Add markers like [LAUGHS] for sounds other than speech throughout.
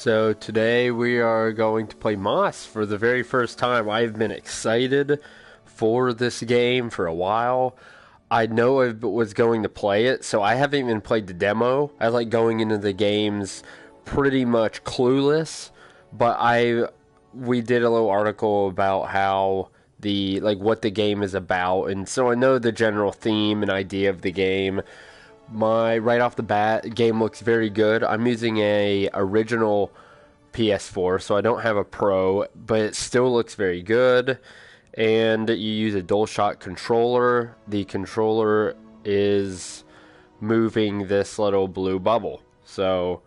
So today we are going to play Moss for the very first time. I've been excited for this game for a while. I know I was going to play it, so I haven't even played the demo. I like going into the games pretty much clueless, but I we did a little article about how the like what the game is about and so I know the general theme and idea of the game. My right off the bat game looks very good. I'm using a original PS4, so I don't have a Pro, but it still looks very good. And you use a DualShock controller. The controller is moving this little blue bubble. So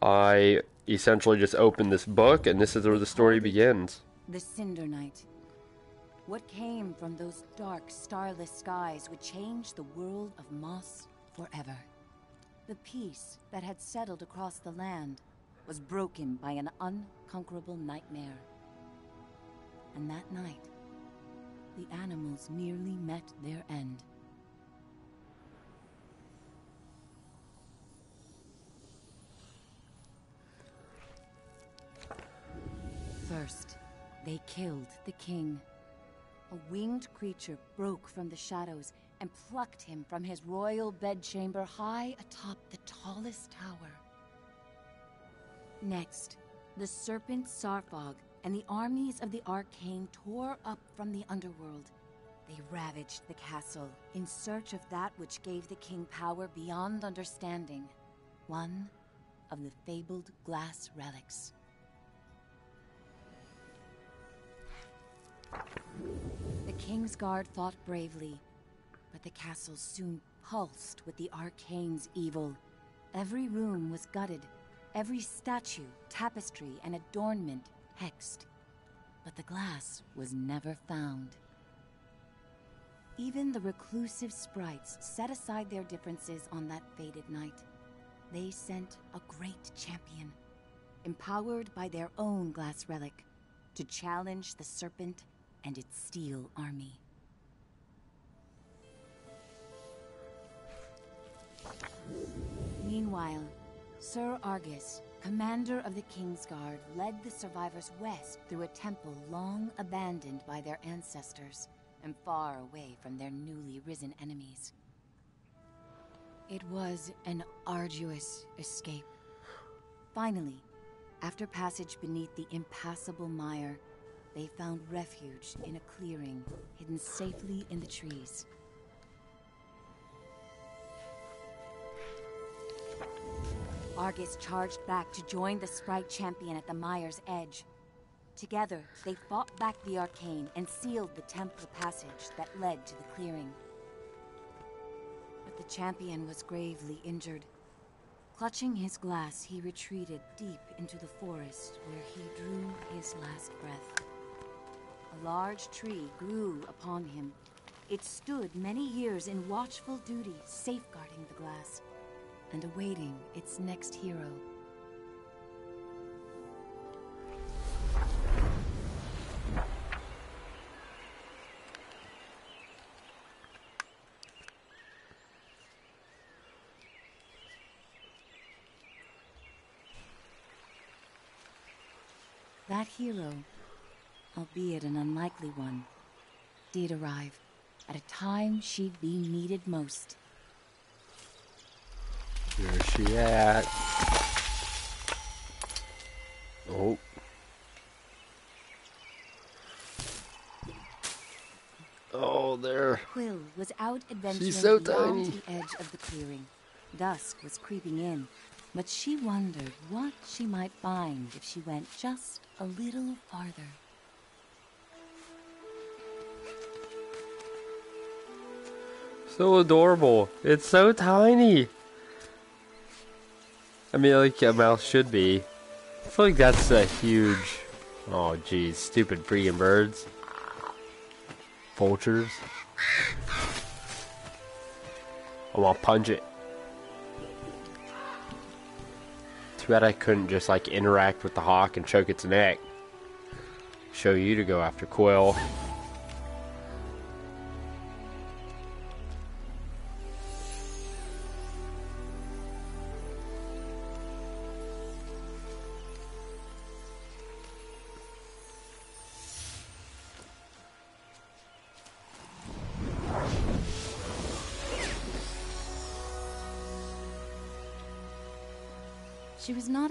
I essentially just opened this book, and this is where the story begins. The Cinder Night. What came from those dark, starless skies would change the world of Moss forever. The peace that had settled across the land was broken by an unconquerable nightmare. And that night, the animals nearly met their end. First, they killed the king. A winged creature broke from the shadows and plucked him from his royal bedchamber high atop the tallest tower. Next, the serpent Sarffog and the armies of the Arcane tore up from the underworld. They ravaged the castle in search of that which gave the king power beyond understanding. One of the fabled glass relics. The King's Guard fought bravely, but the castle soon pulsed with the Arcane's evil. Every room was gutted, every statue, tapestry, and adornment hexed. But the glass was never found. Even the reclusive sprites set aside their differences on that fated night. They sent a great champion, empowered by their own glass relic, to challenge the Serpent and its steel army. Meanwhile, Sir Argus, commander of the Kingsguard, led the survivors west through a temple long abandoned by their ancestors and far away from their newly risen enemies. It was an arduous escape. Finally, after passage beneath the impassable mire, they found refuge in a clearing hidden safely in the trees. Argus charged back to join the Sprite champion at the Mire's edge. Together, they fought back the Arcane and sealed the temple passage that led to the clearing. But the champion was gravely injured. Clutching his glass, he retreated deep into the forest where he drew his last breath. A large tree grew upon him. It stood many years in watchful duty, safeguarding the glass and awaiting its next hero. That hero, albeit an unlikely one, did arrive at a time she'd be needed most. Where's she at? Oh. Oh, there. Quill was out adventuring She's so beyond tiny. the edge of the clearing. Dusk was creeping in, but she wondered what she might find if she went just a little farther. So adorable. It's so tiny. I mean, like a mouse should be. I feel like that's a huge. Oh, geez. Stupid freaking birds. Vultures. I want to punch it. Too bad I couldn't just like interact with the hawk and choke its neck. Show you to go after Quill.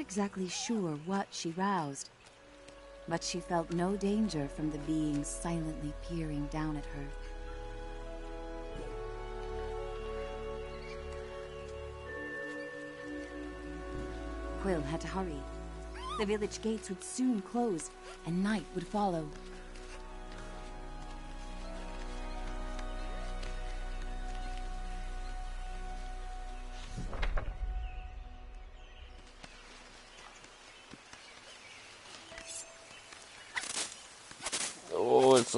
Exactly sure what she roused, but she felt no danger from the beings silently peering down at her. Quill had to hurry. The village gates would soon close, and night would follow.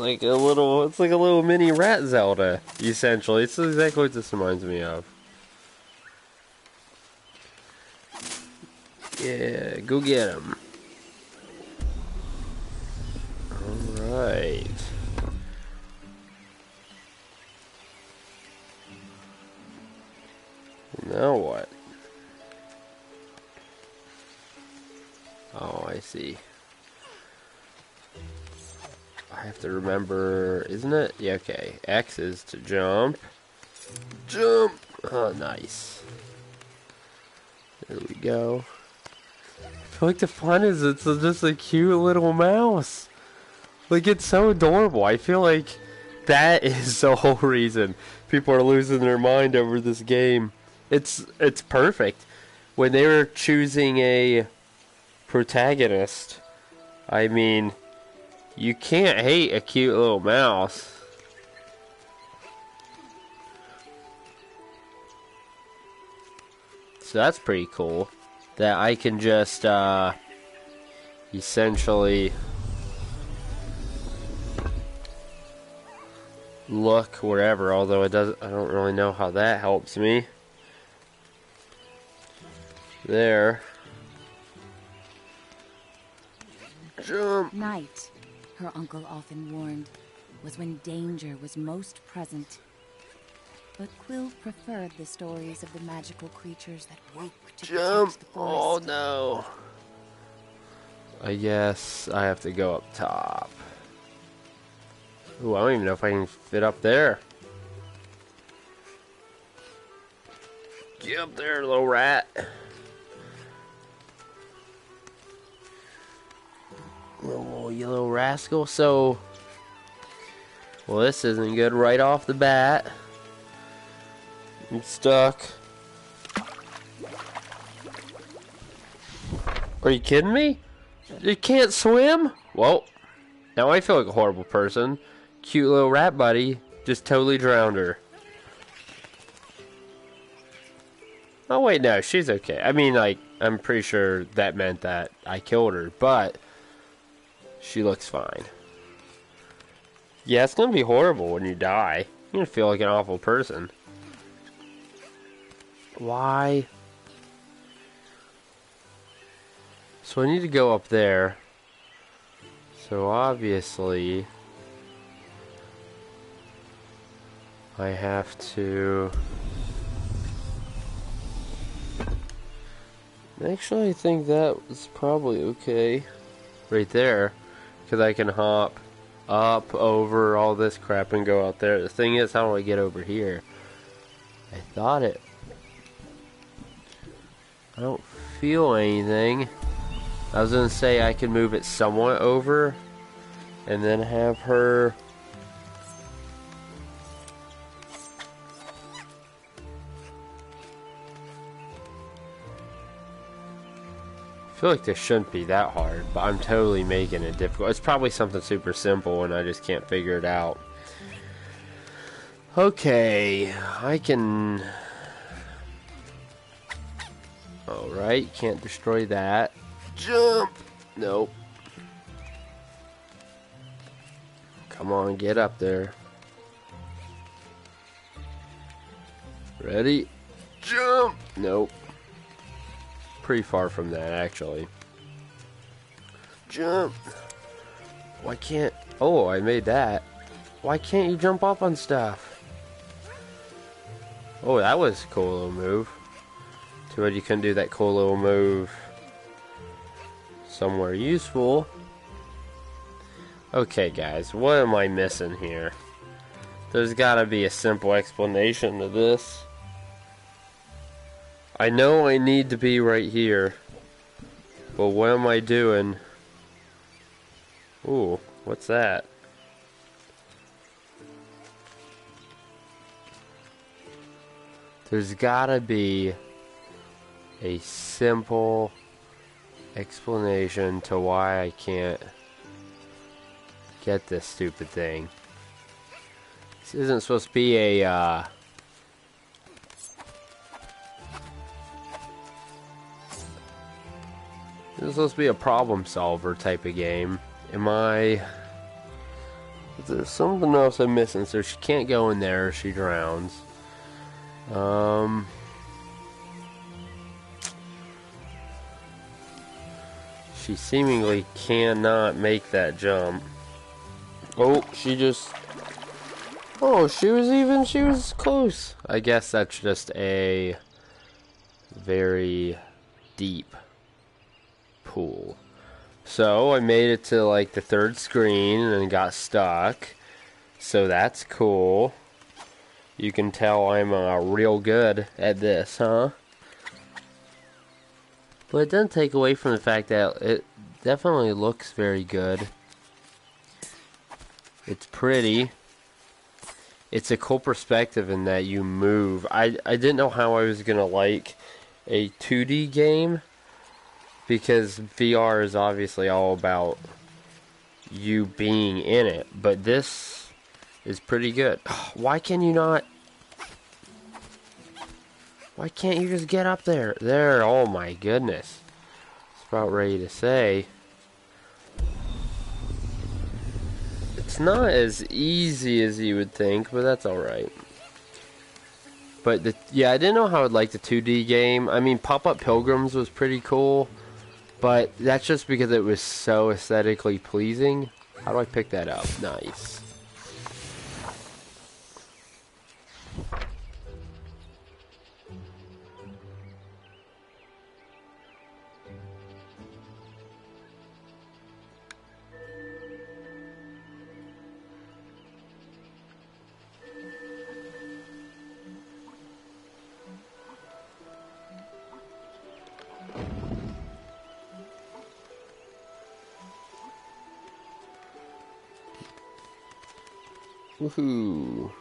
Like a little, it's like a little mini rat Zelda, essentially. It's exactly what this reminds me of. Yeah, go get him. Remember, isn't it? Yeah, okay. X is to jump. Jump! Oh, nice. There we go. I feel like the fun is it's just a cute little mouse. Like, it's so adorable. I feel like that [LAUGHS] is the whole reason people are losing their mind over this game. It's it's perfect. When they were choosing a protagonist, I mean, you can't hate a cute little mouse. So that's pretty cool. That I can just, uh, essentially look wherever, although it doesn't, I don't really know how that helps me. There. Jump. Night, her uncle often warned, was when danger was most present. But Quill preferred the stories of the magical creatures that woke to Jump. the Oh no. I guess I have to go up top. Ooh, I don't even know if I can fit up there. Get up there, little rat. You little rascal. So, well, this isn't good right off the bat. I'm stuck. Are you kidding me? You can't swim? Well, now I feel like a horrible person. Cute little rat buddy just totally drowned her. Oh wait, no, she's okay. I mean, like, I'm pretty sure that meant that I killed her, but she looks fine. Yeah, it's gonna be horrible when you die. You're gonna feel like an awful person. Why? So I need to go up there. So obviously, I have to. Actually, I think that was probably okay. Right there. Because I can hop up over all this crap and go out there. The thing is, how do I get over here? I thought it. I don't feel anything. I was gonna say I could move it somewhat over and then have her I feel like this shouldn't be that hard, but I'm totally making it difficult. It's probably something super simple and I just can't figure it out. Okay, I can Alright, can't destroy that. Jump! Nope. Come on, get up there. Ready? Jump! Nope. Pretty far from that, actually. Jump! Why can't... Oh, I made that. Why can't you jump up on stuff? Oh, that was a cool little move. Too bad you couldn't do that cool little move somewhere useful. Okay, guys, what am I missing here? There's gotta be a simple explanation to this. I know I need to be right here. But what am I doing? Ooh, what's that? There's gotta be a simple explanation to why I can't get this stupid thing. This isn't supposed to be a, uh... This is supposed to be a problem solver type of game. Am I... There's something else I'm missing, so she can't go in there, she drowns. Um... She seemingly cannot make that jump. Oh, she just... Oh, she was even, she was close. I guess that's just a very deep pool. So, I made it to like the third screen and got stuck. So that's cool. You can tell I'm uh, real good at this, huh? But it doesn't take away from the fact that it definitely looks very good. It's pretty. It's a cool perspective in that you move. I, I didn't know how I was going to like a 2D game because VR is obviously all about you being in it. But this is pretty good. [SIGHS] Why can you not why can't you just get up there? There, oh my goodness. It's about ready to say. It's not as easy as you would think, but that's alright. But, the, yeah, I didn't know how I'd like the 2D game. I mean, Pop-Up Pilgrims was pretty cool, but that's just because it was so aesthetically pleasing. How do I pick that up? Nice. Woohoo.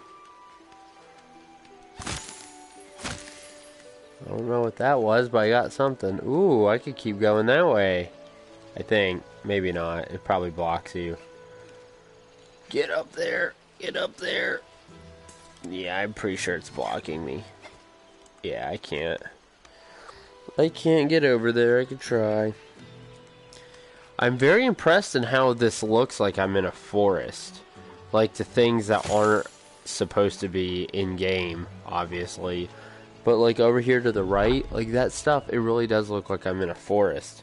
I don't know what that was, but I got something. Ooh, I could keep going that way. I think. Maybe not. It probably blocks you. Get up there. Get up there. Yeah, I'm pretty sure it's blocking me. Yeah, I can't. I can't get over there. I could try. I'm very impressed in how this looks like I'm in a forest like the things that aren't supposed to be in game, obviously. But like over here to the right, like that stuff, it really does look like I'm in a forest.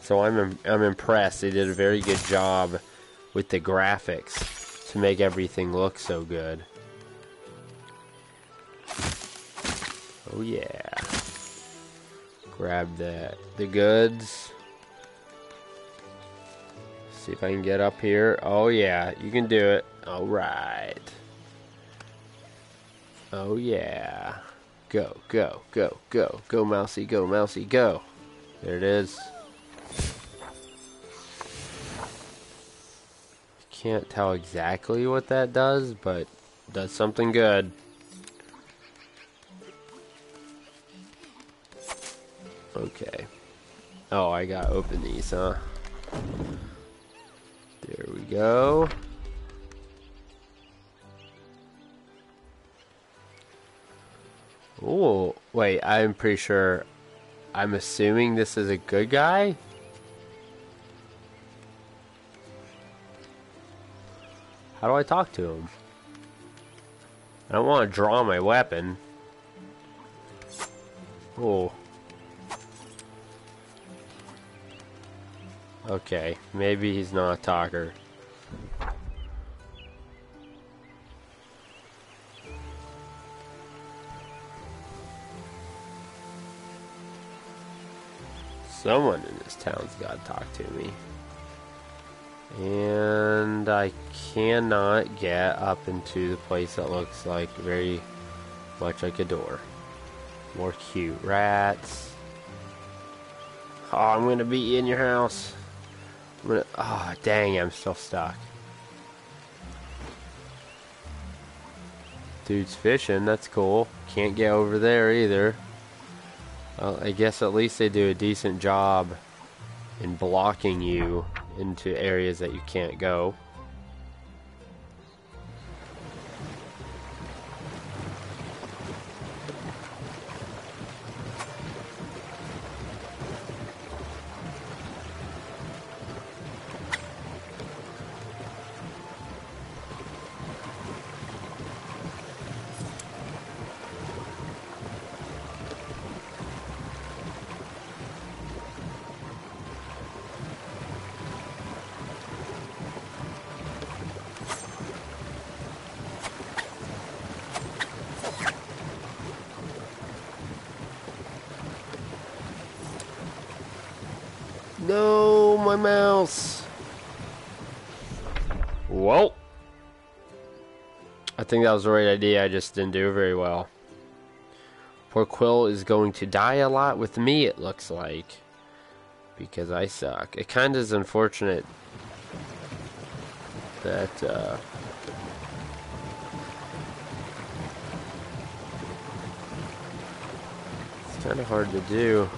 So I'm I'm impressed. They did a very good job with the graphics to make everything look so good. Oh yeah. Grab that the goods. See if I can get up here. Oh, yeah. You can do it. All right. Oh, yeah. Go, go, go, go. Go, Mousy, go, Mousy, go. There it is. Can't tell exactly what that does, but does something good. Okay. Oh, I gotta open these, huh? There we go. Oh, wait, I'm pretty sure. I'm assuming this is a good guy? How do I talk to him? I don't want to draw my weapon. Oh. Okay, maybe he's not a talker. Someone in this town's got to talk to me. And I cannot get up into the place that looks like very much like a door. More cute rats. Oh, I'm gonna be in your house. Gonna. Oh, dang! I'm still stuck. Dude's fishing. That's cool. Can't get over there either. Well, I guess at least they do a decent job in blocking you into areas that you can't go. Mouse. Well, I think that was the right idea. I just didn't do very well. Poor Quill is going to die a lot with me, it looks like. Because I suck. It kind of is unfortunate that, uh, It's kind of hard to do.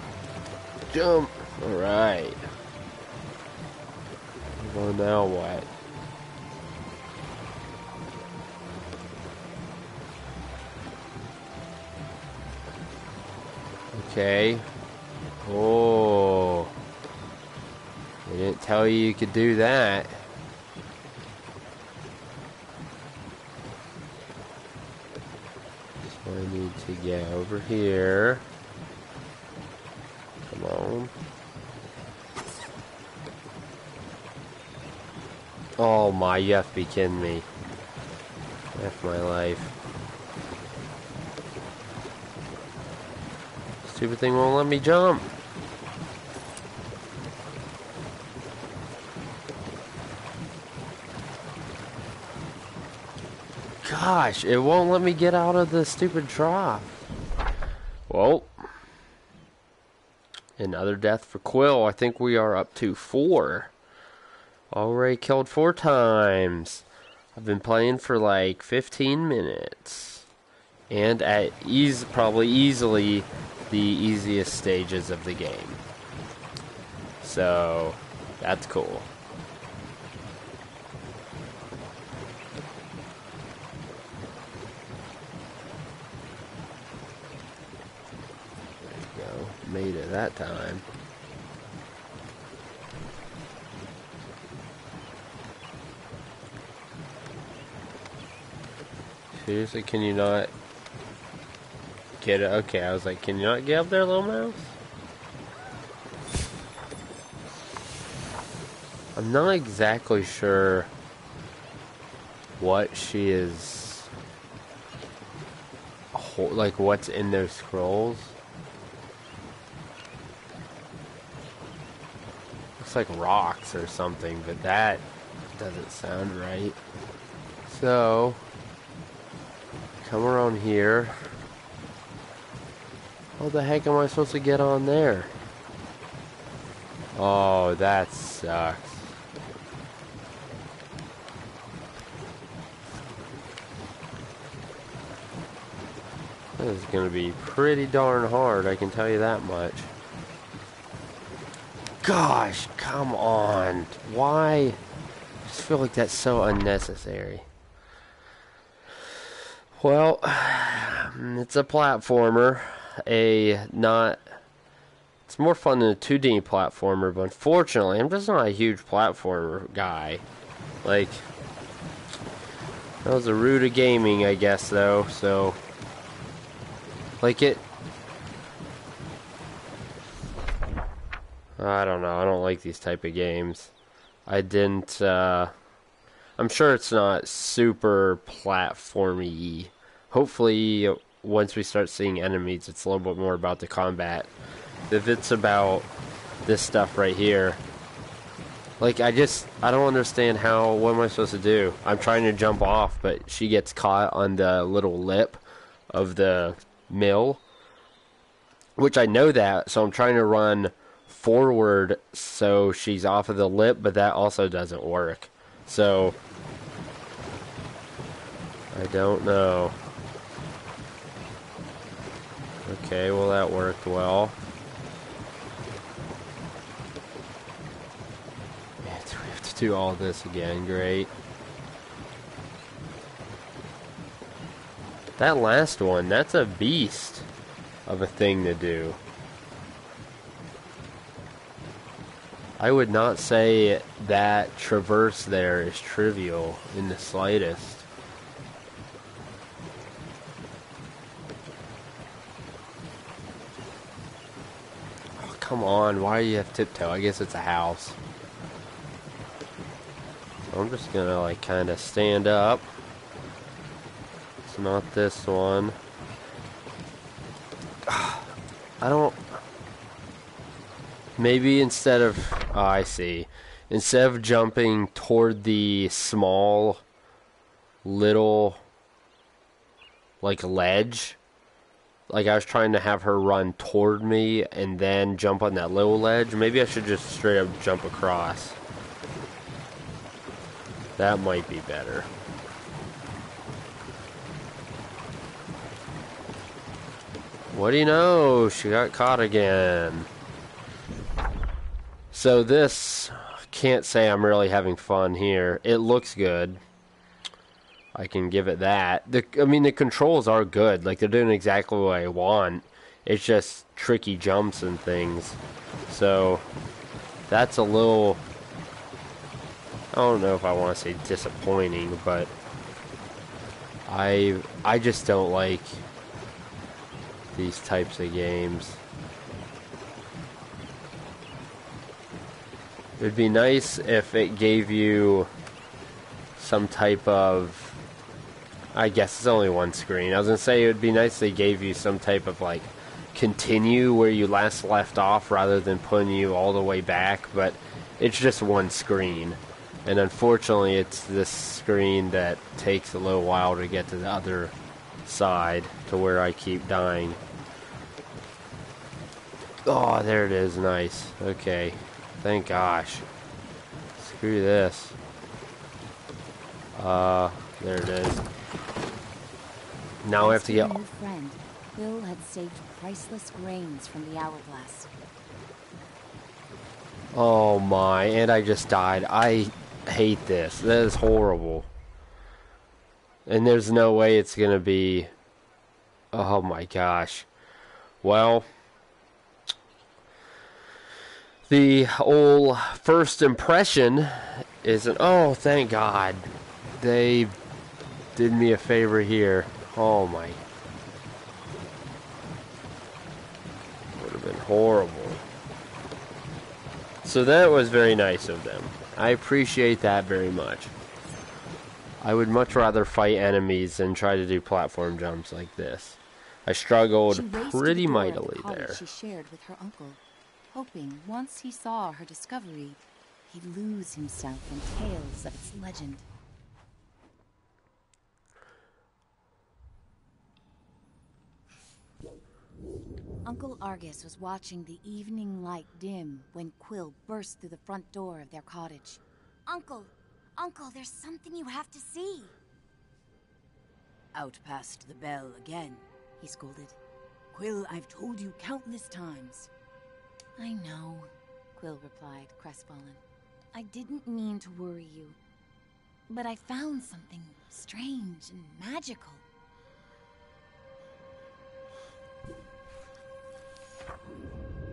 Jump! Alright. Well, now what? Okay. Oh. They didn't tell you you could do that. So I need to get over here. Come on. Oh my, you have to be kidding me. F my life. Stupid thing won't let me jump. Gosh, it won't let me get out of the stupid trough. Well, another death for Quill. I think we are up to four. Already killed four times. I've been playing for like 15 minutes. And at ease, probably easily the easiest stages of the game. So, that's cool. Go. Made it that time. Seriously, can you not get it? Okay, I was like, can you not get up there, little mouse? I'm not exactly sure what she is, like what's in those scrolls. Looks like rocks or something, but that doesn't sound right. So, come around here. How the heck am I supposed to get on there? Oh, that sucks. This is going to be pretty darn hard, I can tell you that much. Gosh, come on. Why? I just feel like that's so unnecessary. Well, [SIGHS] it's a platformer. A not. It's more fun than a 2D platformer, but unfortunately, I'm just not a huge platformer guy. Like, that was a root of gaming, I guess, though, so. Like it. I don't know. I don't like these type of games. I didn't. Uh, I'm sure it's not super platformy. Hopefully, once we start seeing enemies, it's a little bit more about the combat. If it's about this stuff right here, like I just I don't understand how. What am I supposed to do? I'm trying to jump off, but she gets caught on the little lip of the mill, which I know that, so I'm trying to run forward so she's off of the lip, but that also doesn't work. So I don't know. Okay, well that worked well. Man, [LAUGHS] do we have to do all this again? Great. That last one, that's a beast of a thing to do. I would not say that traverse there is trivial in the slightest. Oh, come on, why do you have tiptoe? I guess it's a house. I'm just gonna like kind of stand up. It's not this one. [SIGHS] I don't. Maybe instead of. Oh, I see. Instead of jumping toward the small, little, like ledge, like I was trying to have her run toward me and then jump on that little ledge, maybe I should just straight up jump across. That might be better. What do you know? She got caught again. So this, can't say I'm really having fun here. It looks good. I can give it that. The, I mean, the controls are good. Like, they're doing exactly what I want. It's just tricky jumps and things. So, that's a little... I don't know if I want to say disappointing, but... I I just don't like these types of games. It'd be nice if it gave you some type of. I guess it's only one screen. I was gonna say it would be nice if they gave you some type of like continue where you last left off rather than putting you all the way back, but it's just one screen. And unfortunately, it's this screen that takes a little while to get to the other side to where I keep dying. Oh, there it is. Nice. Okay. Thank gosh. Screw this. Uh, there it is. Now we have to get. New friend, Quill had saved priceless grains from the hourglass. Oh my, and I just died. I hate this. That is horrible. And there's no way it's gonna be. Oh my gosh. Well, the old first impression isn't. Oh, thank God. They did me a favor here. Oh my. Would have been horrible. So that was very nice of them. I appreciate that very much. I would much rather fight enemies than try to do platform jumps like this. I struggled She raced to pretty the mightily there. She shared with her uncle, hoping once he saw her discovery, he'd lose himself in tales of its legend. Uncle Argus was watching the evening light dim when Quill burst through the front door of their cottage. Uncle! Uncle, there's something you have to see! Out past the bell again. He scolded. Quill, I've told you countless times. I know, Quill replied, crestfallen. I didn't mean to worry you. But I found something strange and magical.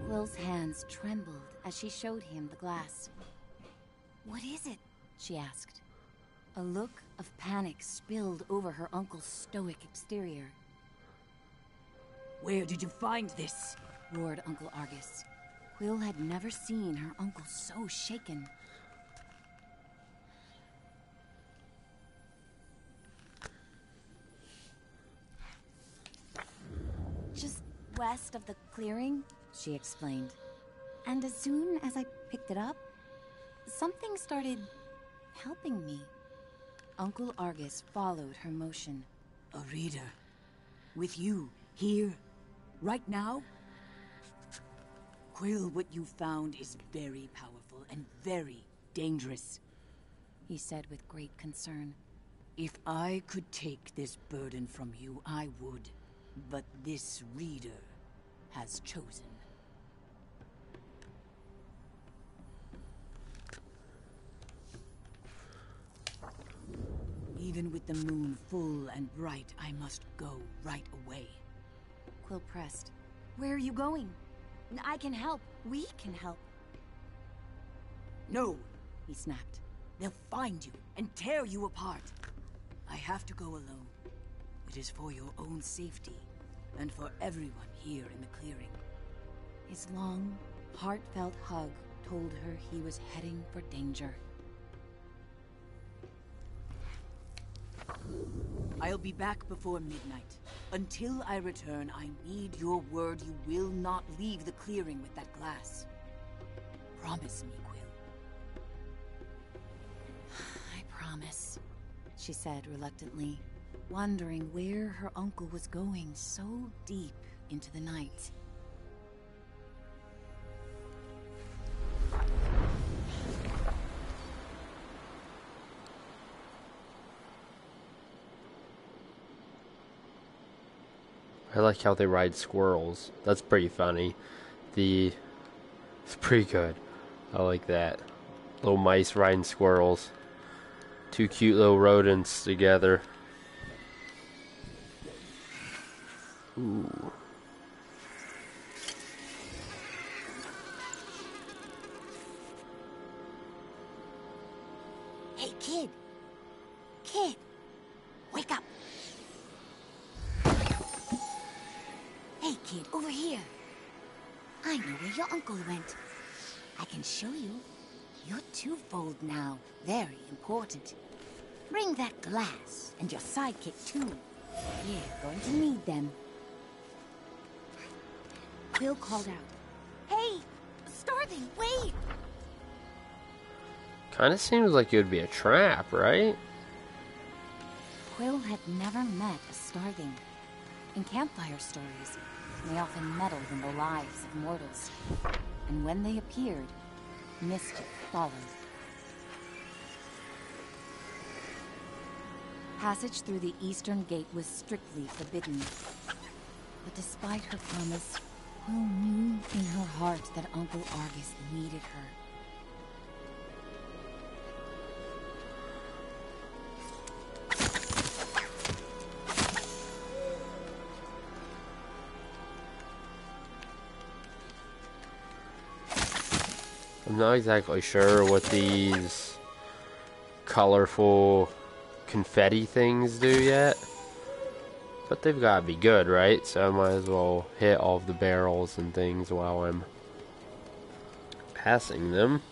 Quill's hands trembled as she showed him the glass. What is it? she asked. A look of panic spilled over her uncle's stoic exterior. Where did you find this? roared Uncle Argus. Quill had never seen her uncle so shaken. Just west of the clearing, she explained. And as soon as I picked it up, something started helping me. Uncle Argus followed her motion. A reader. With you, here, right now? Quill, what you found is very powerful and very dangerous. He said with great concern. If I could take this burden from you, I would. But this reader has chosen. Even with the moon full and bright, I must go right away. Quill pressed. Where are you going? I can help. We can help. No, He snapped. they'll find you and tear you apart. I have to go alone. It is for your own safety and for everyone here in the clearing. His long, heartfelt hug told her he was heading for danger. I'll be back before midnight. Until I return, I need your word you will not leave the clearing with that glass. Promise me, Quill. [SIGHS] I promise, she said reluctantly, wondering where her uncle was going so deep into the night. I like how they ride squirrels. That's pretty funny. The it's pretty good. I like that. Little mice riding squirrels. Two cute little rodents together. Ooh. Your uncle went. I can show you. You're twofold now. Very important. Bring that glass, and your sidekick, too. We're going to need them. Quill called out. Hey! Starving, wait! Kind of seems like it would be a trap, right? Quill had never met a starving. In campfire stories, they often meddled in the lives of mortals. And when they appeared, mischief followed. Passage through the eastern gate was strictly forbidden. But despite her promise, Quill knew in her heart that Uncle Argus needed her. Not exactly sure what these colorful confetti things do yet. But they've got to be good, right? So I might as well hit all the barrels and things while I'm passing them.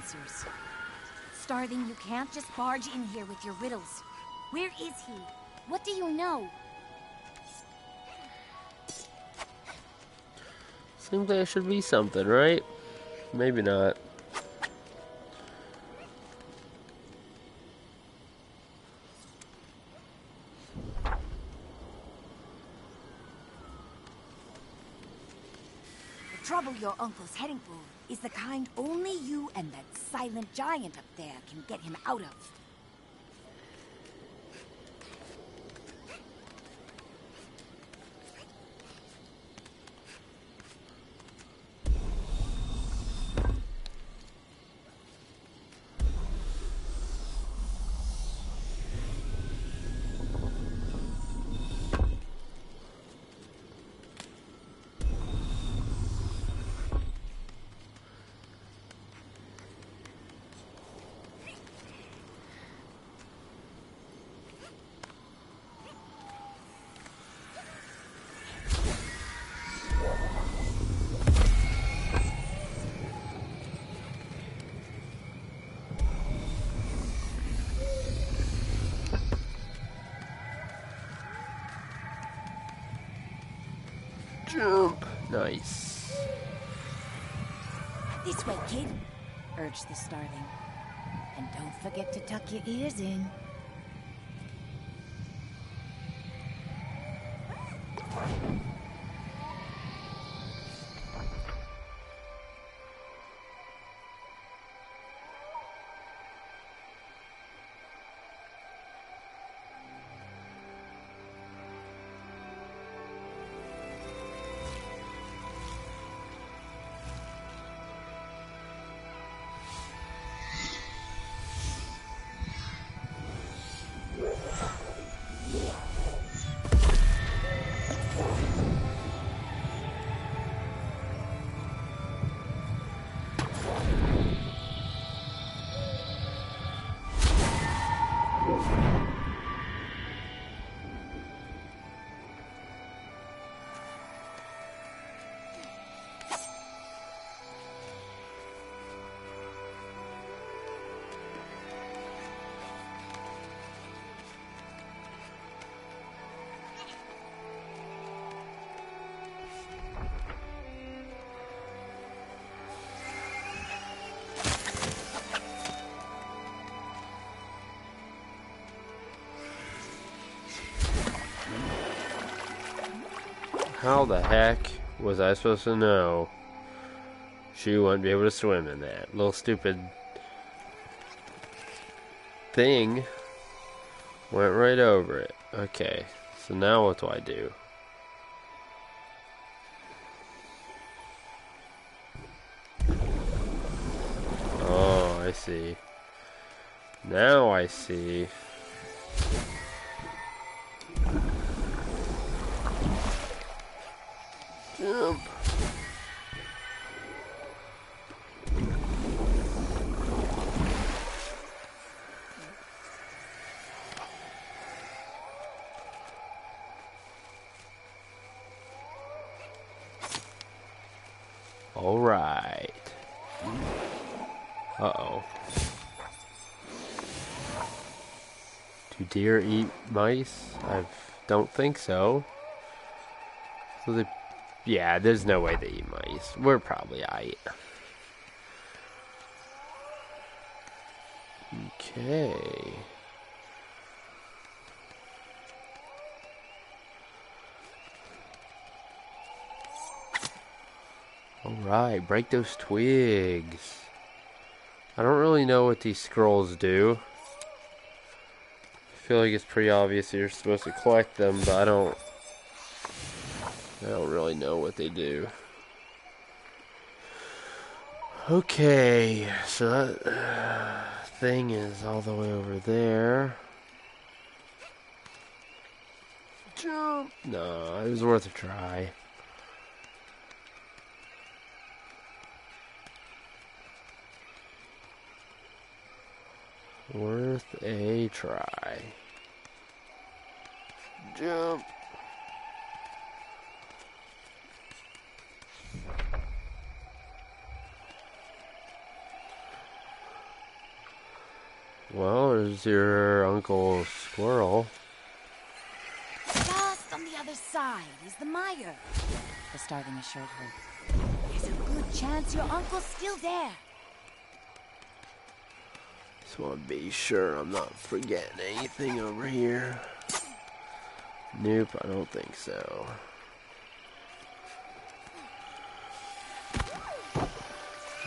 Answers. You can't just barge in here with your riddles. Where is he? What do you know? Seems like should be something, right? Maybe not. Your uncle's heading for is the kind only you and that silent giant up there can get him out of. Nice. This way, kid, urged the starling. And don't forget to tuck your ears in. How the heck was I supposed to know she wouldn't be able to swim in that little stupid thing? Went right over it. Okay, so now what do I do? Oh, I see. Now I see. All right. Uh-oh. Do deer eat mice? I don't think so. So they yeah, there's no way they eat mice. We're probably aight. Okay. Alright, break those twigs. I don't really know what these scrolls do. I feel like it's pretty obvious you're supposed to collect them, but I don't I don't really know what they do. Okay, so that uh, thing is all the way over there. Jump! No, it was worth a try. Worth a try. Jump! Well, there's your Uncle Squirrel. Just on the other side is the mire, the starling assured her. There's a good chance your uncle's still there. Just want to be sure I'm not forgetting anything over here. Nope, I don't think so.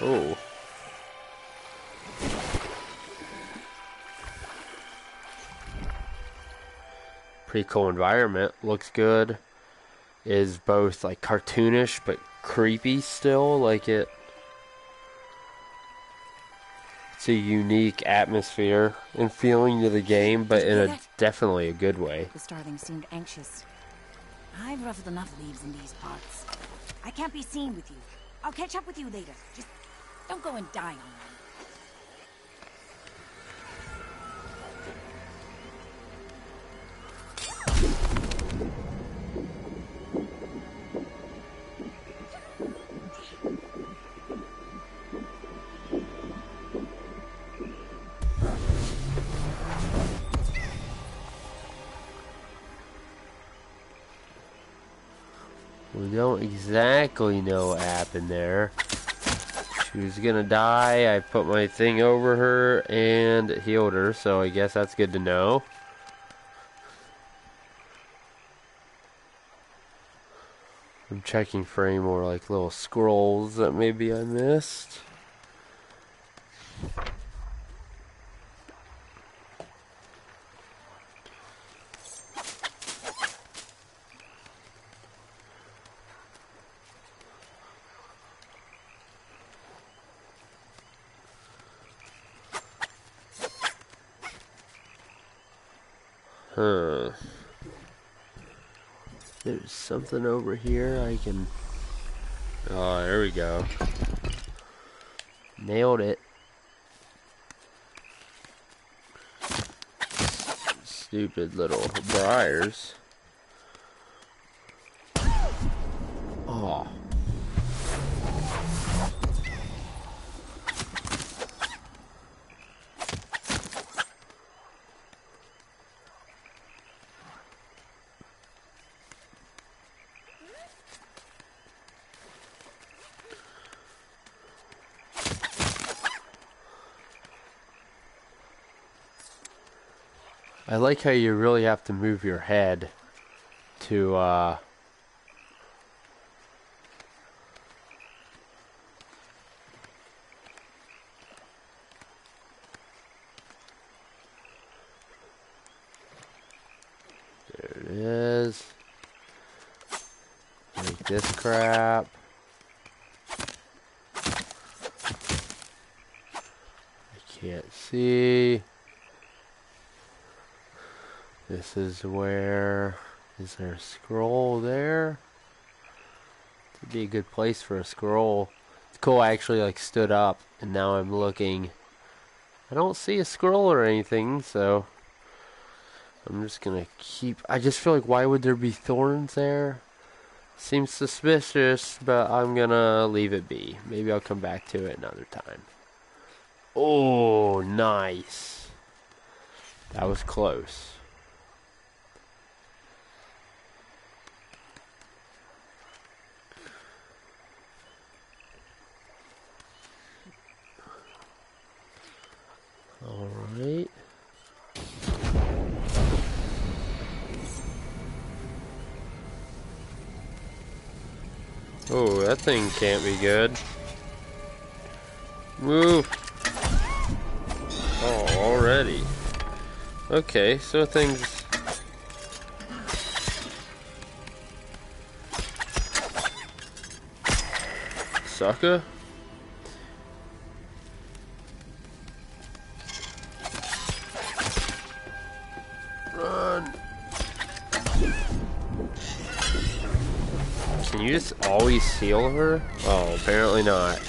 Oh. Pretty cool environment. Looks good. Is both like cartoonish but creepy still. Like it. It's a unique atmosphere and feeling to the game, but in a definitely a good way. The starling seemed anxious. I've ruffled enough leaves in these parts. I can't be seen with you. I'll catch up with you later. Just don't go and die on me. Exactly know what happened there. She was gonna die. I put my thing over her and healed her, so I guess that's good to know. I'm checking for any more like little scrolls that maybe I missed. Huh. There's something over here I can... Oh, there we go. Nailed it. Stupid little briars. Like how you really have to move your head to uh There it is. Make this crap. I can't see. Is where is there a scroll there? Would be a good place for a scroll. It's cool I actually like stood up and now I'm looking. I don't see a scroll or anything, so I'm just gonna keep I just feel like why would there be thorns there? Seems suspicious, but I'm gonna leave it be. Maybe I'll come back to it another time. Oh, nice. That was close. All right. Oh, that thing can't be good. Move. Oh, already. Okay, so things... Sucker? Always heal her? Oh, apparently not.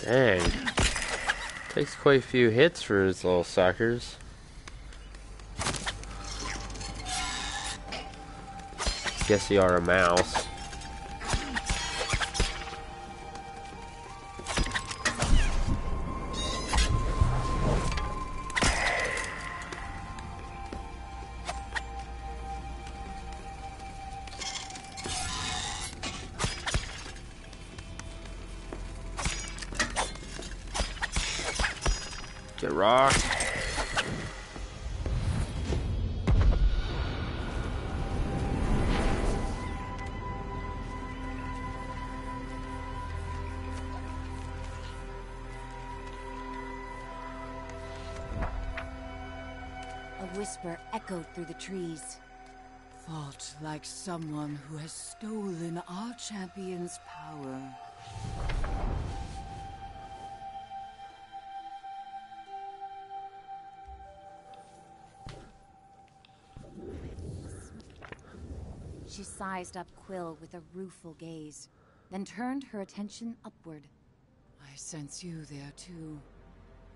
Dang. Takes quite a few hits for his little suckers. Guess you are a mouse. Trees. Thought like someone who has stolen our champion's power. She sized up Quill with a rueful gaze, then turned her attention upward. I sense you there too.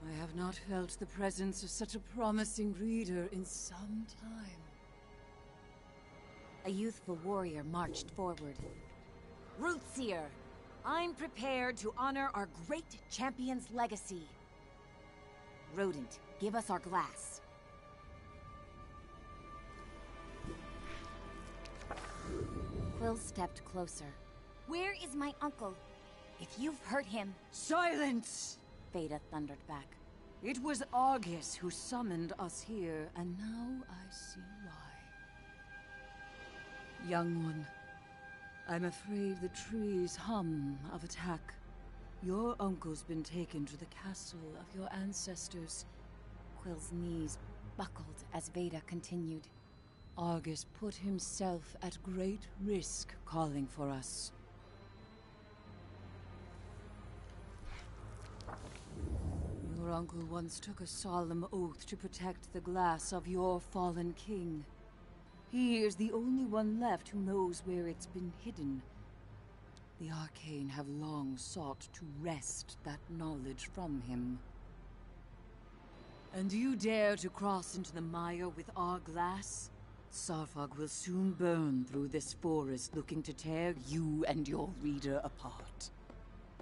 I have not felt the presence of such a promising reader in some time. A youthful warrior marched forward. Rootseer, I'm prepared to honor our great champion's legacy. Rodent, give us our glass. Quill stepped closer. Where is my uncle? If you've hurt him... Silence! Veda thundered back. It was Argus who summoned us here, and now I see why. Young one, I'm afraid the trees hum of attack. Your uncle's been taken to the castle of your ancestors. Quill's knees buckled as Veda continued. Argus put himself at great risk calling for us. Your uncle once took a solemn oath to protect the glass of your fallen king. He is the only one left who knows where it's been hidden. The Arcane have long sought to wrest that knowledge from him. And you dare to cross into the mire with our glass? Sarffog will soon burn through this forest looking to tear you and your reader apart.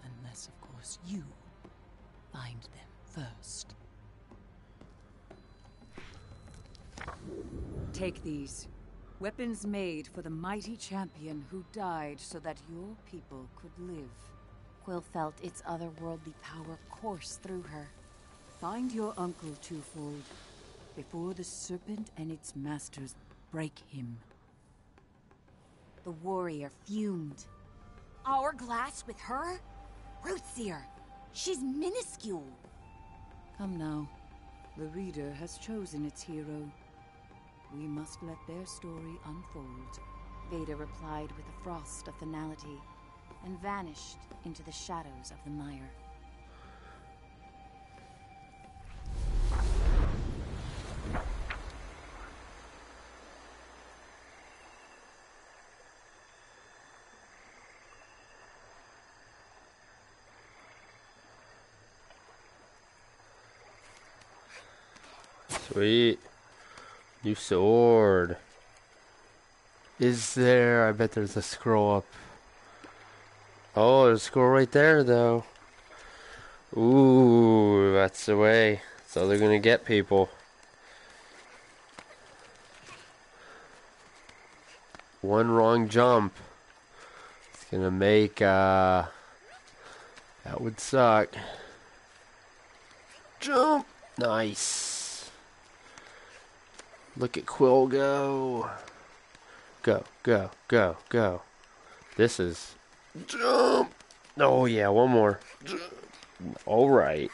Unless, of course, you find them first. Take these. Weapons made for the mighty champion who died so that your people could live. Quill felt its otherworldly power course through her. Find your uncle, Twofold, before the serpent and its masters break him. The warrior fumed. Hourglass with her? Rootseer! She's minuscule! Come now. The reader has chosen its hero. We must let their story unfold. Veda replied with a frost of finality, and vanished into the shadows of the mire. Sweet. New sword. Is there? I bet there's a scroll up. Oh, there's a scroll right there, though. Ooh, that's the way. So they're gonna get people. One wrong jump. It's gonna make, uh... That would suck. Jump! Nice. Look at Quill go. Go, go, go, go. This is... Jump! Oh, yeah, one more. All right.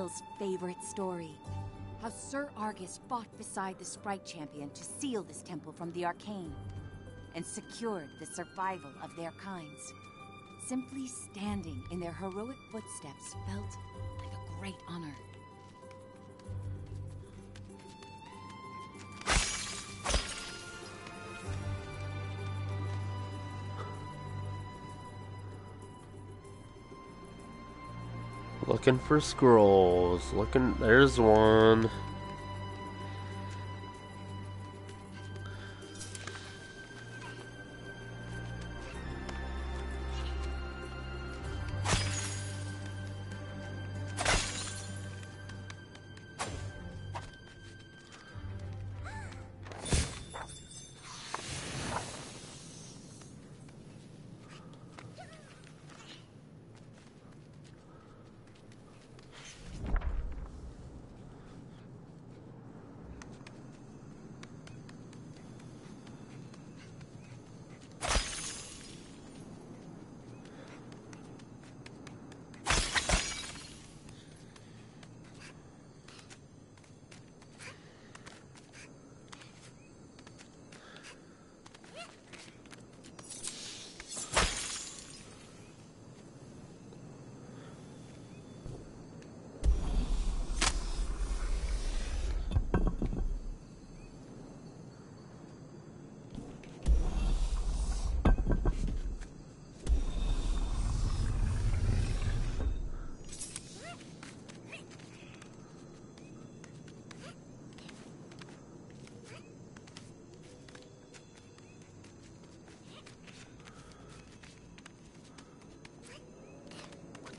Quill's favorite story. How Sir Argus fought beside the Sprite Champion to seal this temple from the Arcane, and secured the survival of their kinds. Simply standing in their heroic footsteps felt like a great honor. Looking for scrolls. Looking. There's one.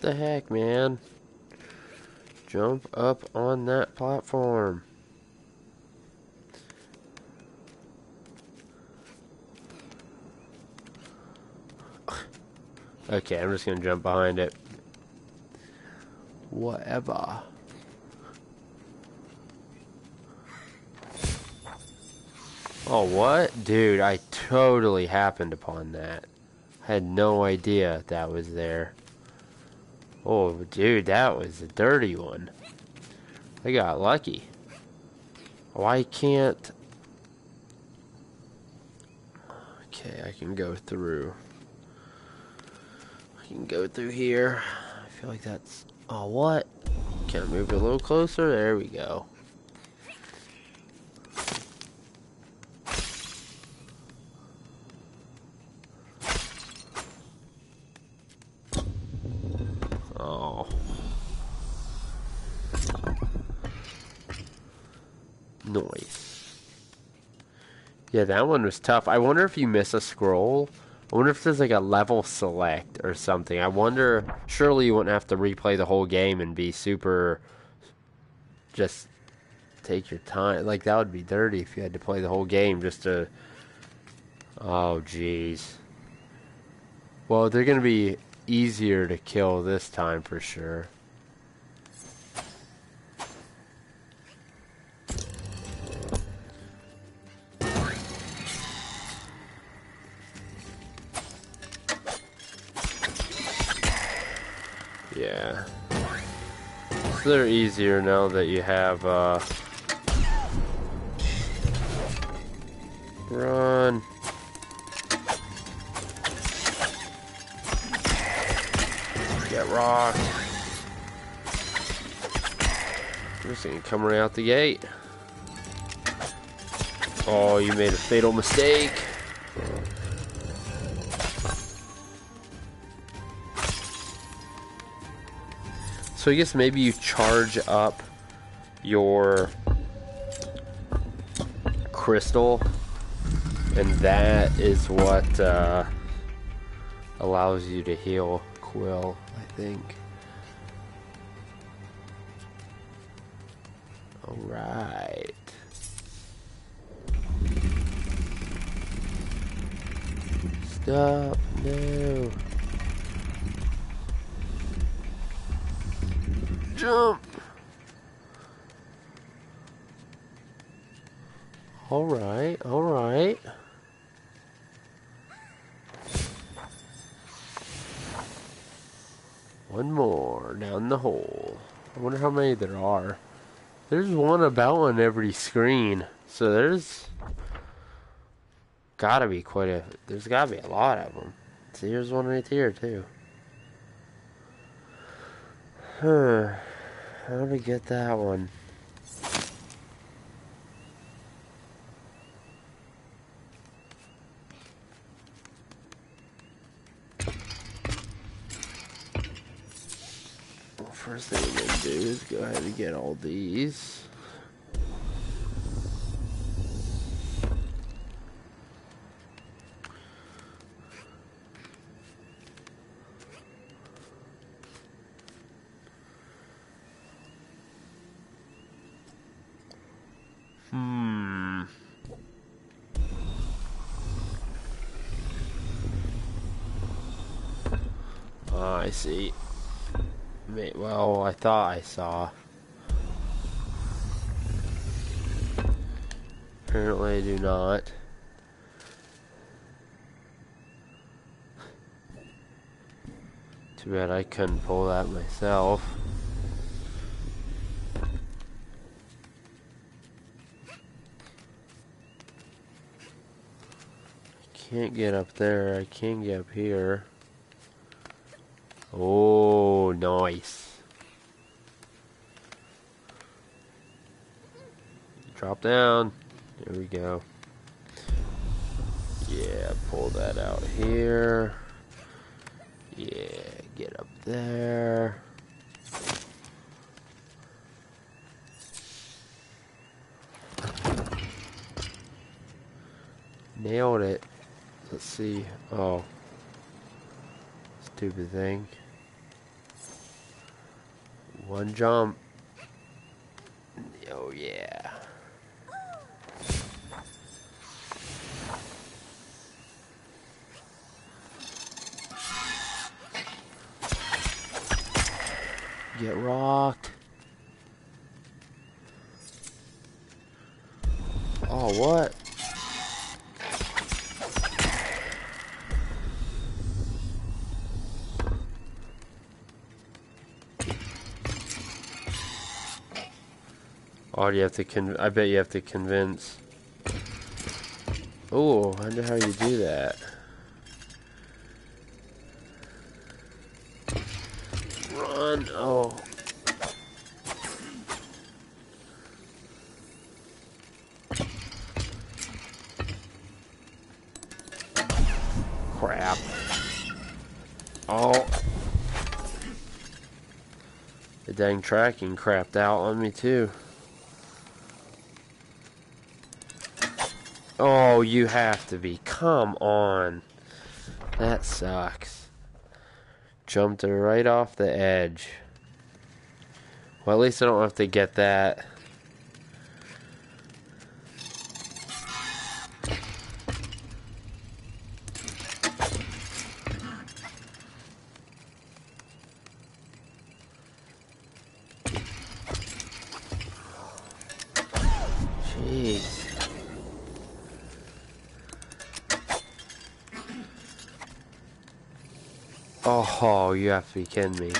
The heck, man? Jump up on that platform. Okay, I'm just gonna jump behind it. Whatever. Oh, what? Dude, I totally happened upon that. I had no idea that was there. Oh, dude, that was a dirty one. I got lucky. Why can't... Okay, I can go through. I can go through here. I feel like that's... Oh, what? Can I move a little closer? There we go. Oh. Noise. Yeah, that one was tough. I wonder if you miss a scroll. I wonder if there's like a level select or something. I wonder. Surely you wouldn't have to replay the whole game and be super. Just take your time. Like that would be dirty if you had to play the whole game just to. Oh, jeez. Well, they're gonna be easier to kill this time for sure. Yeah. So they're easier now that you have, uh... Run. Get rocked. Just gonna come right out the gate. Oh, you made a fatal mistake. So I guess maybe you charge up your crystal, and that is what uh, allows you to heal Quill, I think. There's one about on every screen. So there's gotta be quite a there's gotta be a lot of them. See, here's one right here too. Huh. How to get that one? Well, first thing I'm gonna do is go ahead and get all these. Hmm. Ah, I see. Well, I thought I saw. Do not. Too bad I couldn't pull that myself. I can't get up there. I can get up here. Oh, nice. Drop down. There we go. Yeah, pull that out here. Yeah, get up there. Nailed it. Let's see. Oh. Stupid thing. One jump. Oh yeah. Get rocked. Oh, what? Oh, you have to con- I bet you have to convince. Oh, I wonder how you do that. Run. Oh. Crap. Oh. The dang tracking crapped out on me too. Oh, you have to be. Come on. That sucks. Jumped right off the edge. Well, at least I don't have to get that. You have to be kidding me. [SIGHS]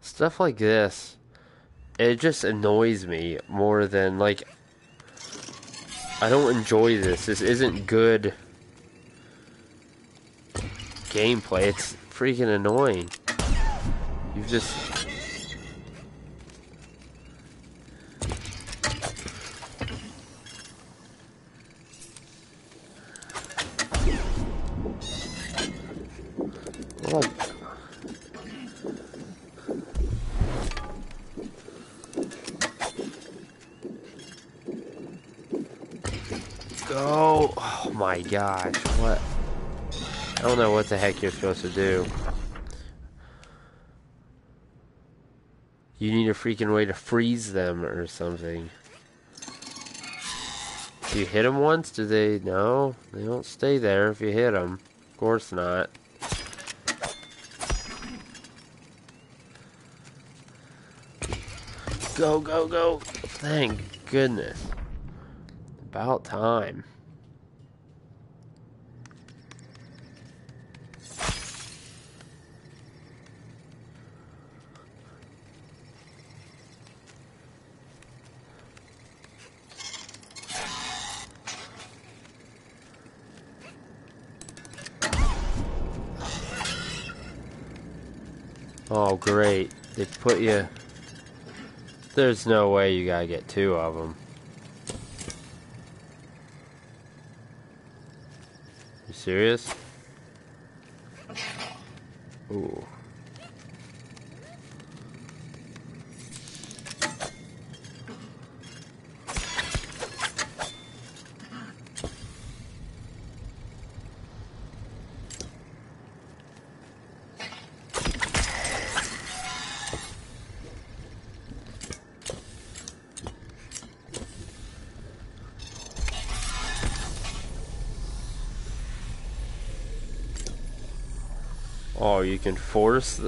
Stuff like this, it just annoys me more than like I don't enjoy this. This isn't good gameplay. It's freaking annoying. You've just Look. Go. Oh my gosh. What? I don't know what the heck you're supposed to do. You need a freaking way to freeze them or something. Do you hit them once? Do they? No. They don't stay there if you hit them. Of course not. Go, go, go. Thank goodness. About time. Oh, great. They put you... There's no way you gotta get two of them. You serious? Ooh. Can force.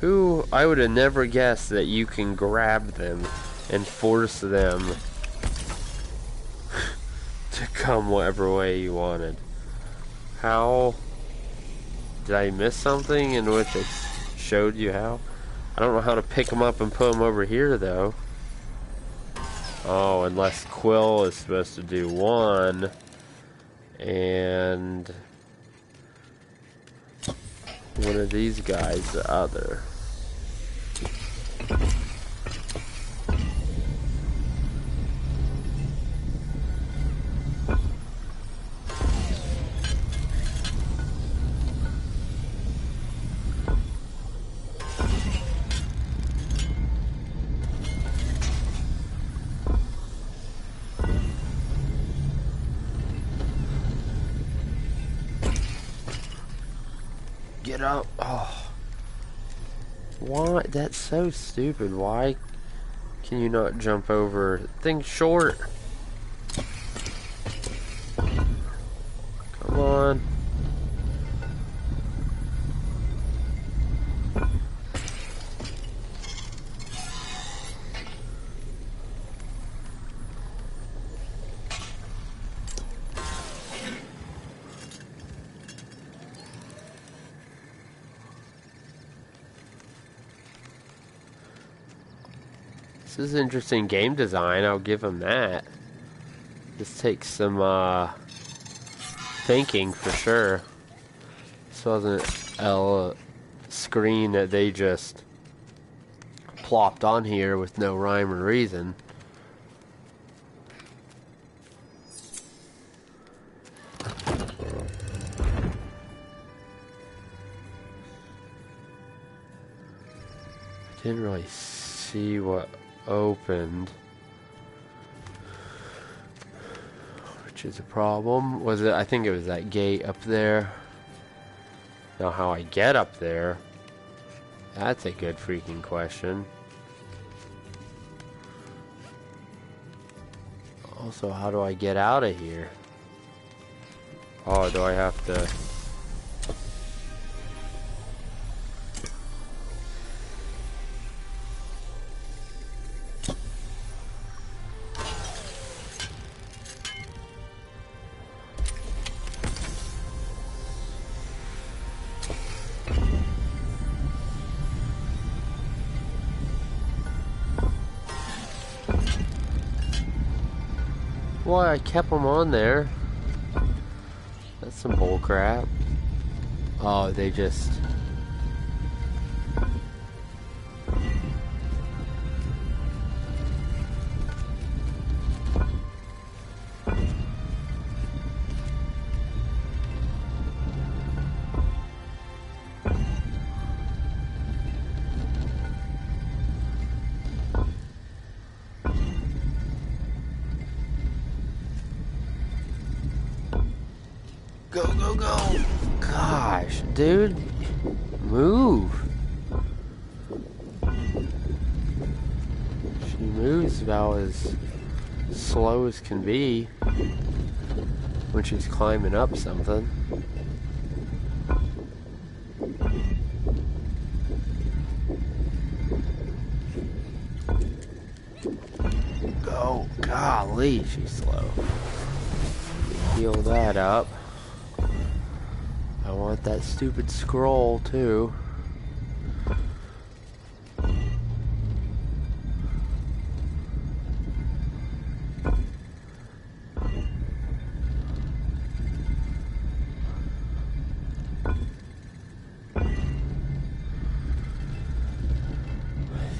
Who... I would have never guessed that you can grab them and force them [LAUGHS] to come whatever way you wanted. How... Did I miss something in which it showed you how? I don't know how to pick them up and put them over here, though. Oh, unless Quill is supposed to do one. And one of these guys the other. So stupid. Why can you not jump over things short? Come on. This is interesting game design. I'll give him that. This takes some uh, thinking for sure. This wasn't a screen that they just plopped on here with no rhyme or reason. Didn't really see what opened. Which is a problem. Was it? I think it was that gate up there. Now, how I get up there? That's a good freaking question. Also, how do I get out of here? Oh, do I have to... kept them on there. That's some bull crap. Oh, they just... Go, go, go. Gosh, dude. Move. She moves about as slow as can be when she's climbing up something. Go. Golly, she's slow. Heal that up. That stupid scroll too. I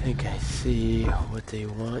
think I see what they want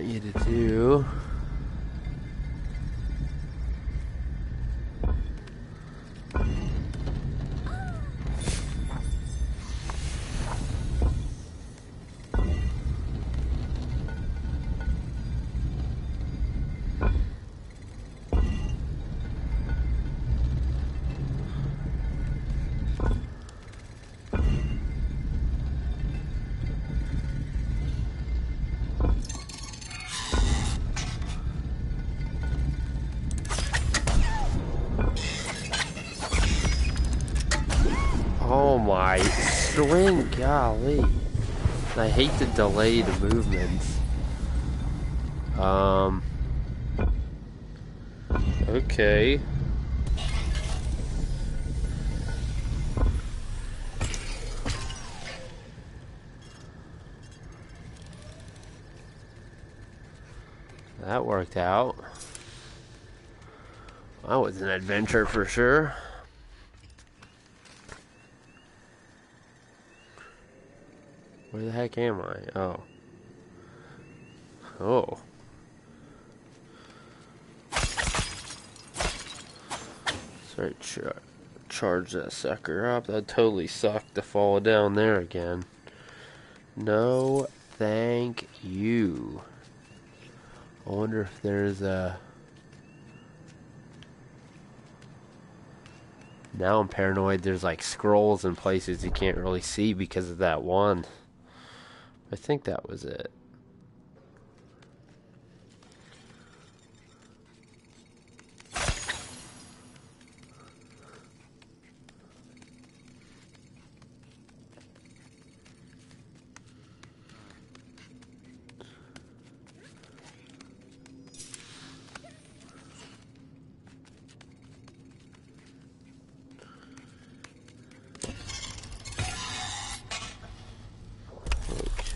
golly. I hate to delay the movements. Um. Okay. That worked out. That was an adventure for sure. Where the heck am I? Oh. Oh. Sorry, char charge that sucker up. That totally sucked to fall down there again. No, thank you. I wonder if there's a... Now I'm paranoid there's like scrolls in places you can't really see because of that one. I think that was it.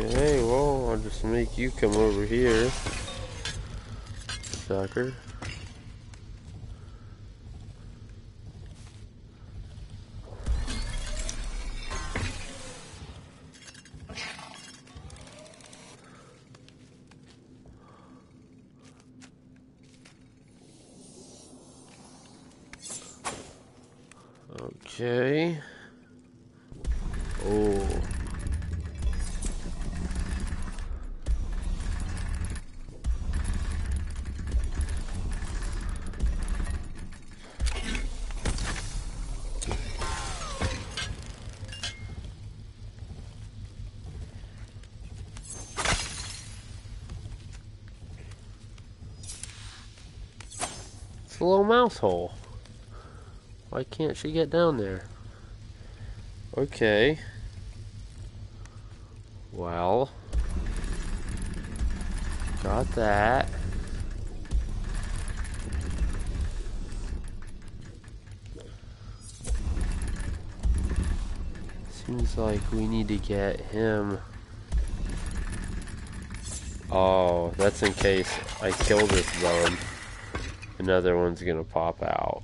Okay, well, I'll just make you come over here, sucker. Little mouse hole. Why can't she get down there? Okay. Well. Got that. Seems like we need to get him. Oh, that's in case I kill this bum. Another one's gonna pop out.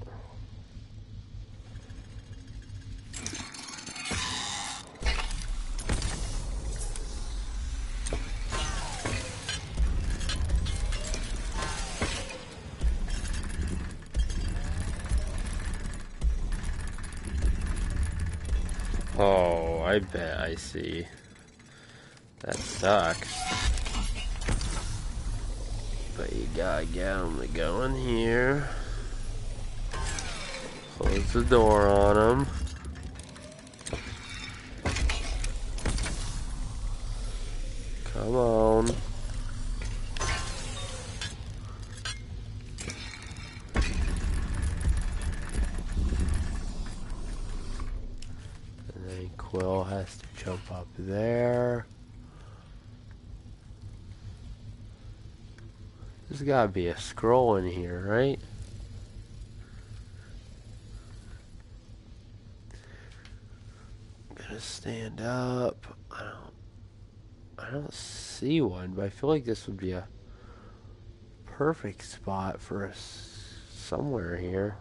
Oh, I bet I see. On him. Come on. And then Quill has to jump up there. There's gotta be a scroll in here, right? I'm gonna up. I don't I don't see one, but I feel like this would be a perfect spot for us somewhere here.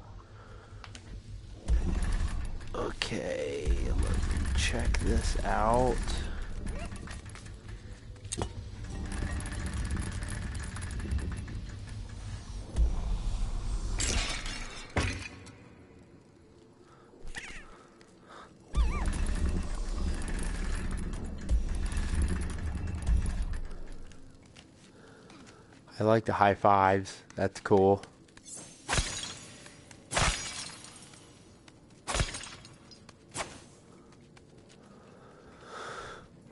Okay, let me check this out. Like the high fives. That's cool.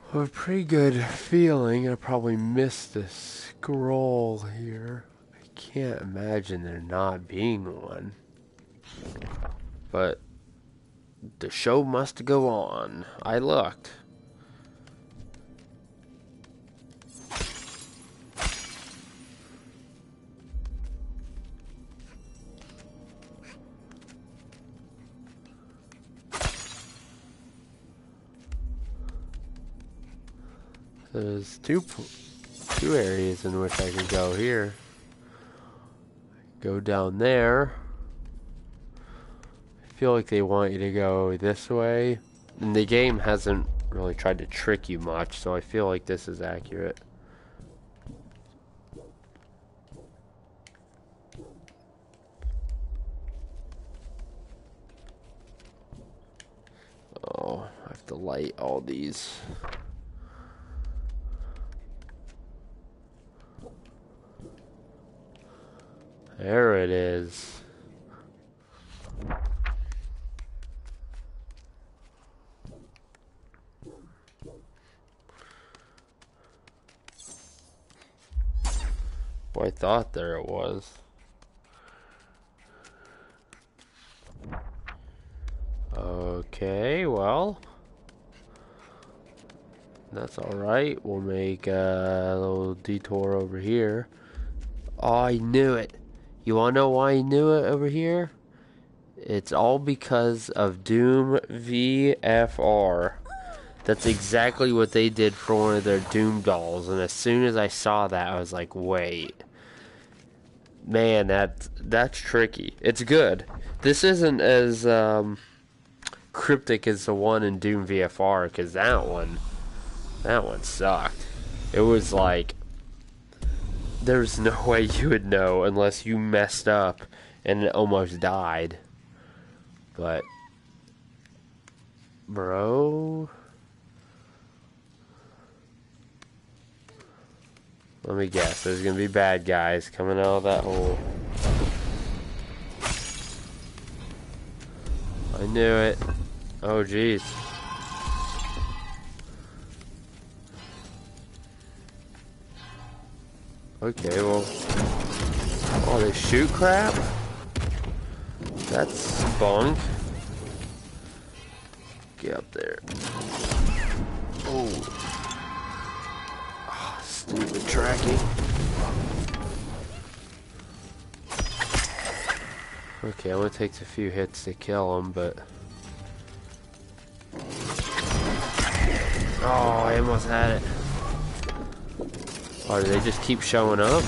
I have a pretty good feeling I probably missed a scroll here. I can't imagine there not being one. But the show must go on. I looked. There's two two areas in which I can go here. Go down there. I feel like they want you to go this way. And the game hasn't really tried to trick you much, so I feel like this is accurate. Oh, I have to light all these. There it is. Boy, I thought there it was. Okay, well. That's alright. We'll make uh, a little detour over here. Oh, I knew it. You wanna know why I knew it over here? It's all because of Doom VFR. That's exactly what they did for one of their Doom dolls, and as soon as I saw that, I was like, wait. Man, that that's tricky. It's good. This isn't as um, cryptic as the one in Doom VFR, because that one, that one sucked. It was like, there's no [LAUGHS] way you would know unless you messed up and almost died. But, bro. Let me guess. There's gonna be bad guys coming out of that hole. I knew it. Oh, jeez. Okay, well. Oh, they shoot crap? That's bunk. Get up there. Oh. Stupid tracking. Okay, it only takes a few hits to kill him, but... Oh, I almost had it. Oh, do they just keep showing up?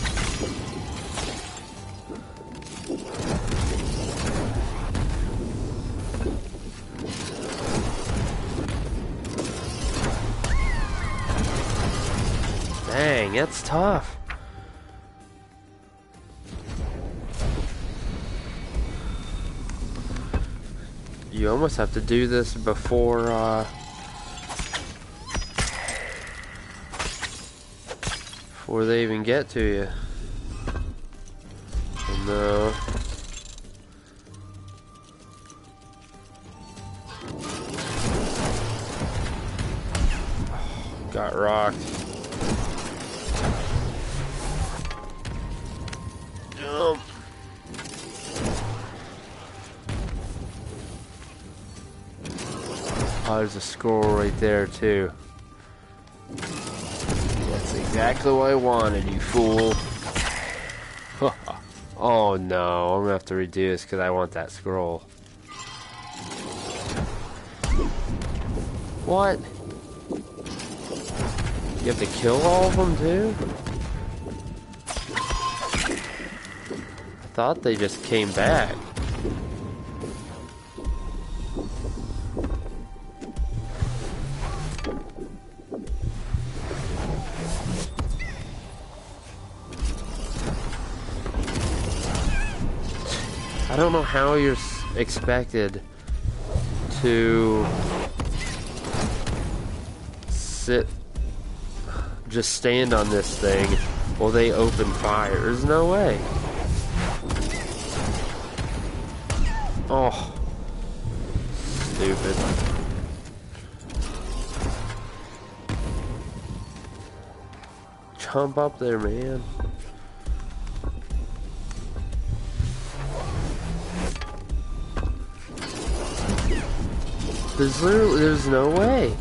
Dang, that's tough. You almost have to do this before, uh... Before they even get to you. Oh, no. [SIGHS] Got rocked. Jump. Oh, there's a scroll right there, too. Exactly what I wanted, you fool. [LAUGHS] oh no, I'm gonna have to this because I want that scroll. What? You have to kill all of them too? I thought they just came back. How you're expected to sit, just stand on this thing while they open fire. There's no way. Oh, stupid. Jump up there, man. There's literally, there's no way.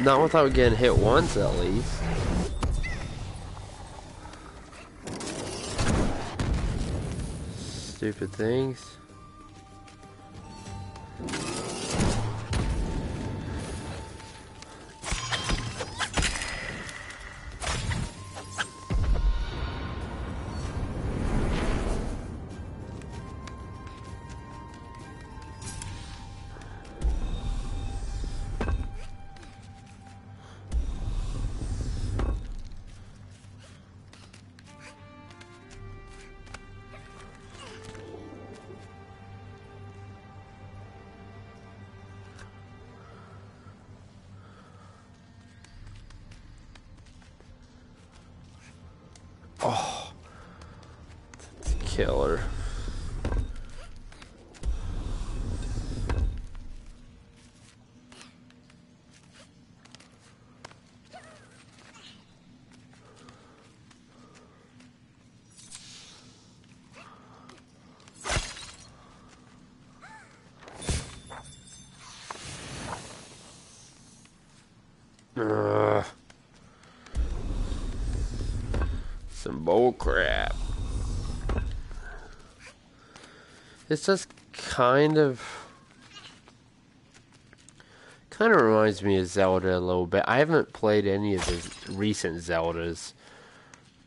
Not without getting hit once at least. Stupid things. Bull crap. It's just kind of kind of reminds me of Zelda a little bit. I haven't played any of the recent Zeldas.